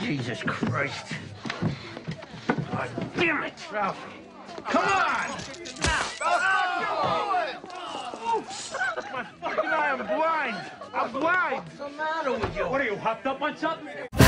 Jesus Christ. God damn it. Ralph. Come on! My fucking eye, I'm blind. I'm blind. What's the matter with you? What are you, hopped up on something?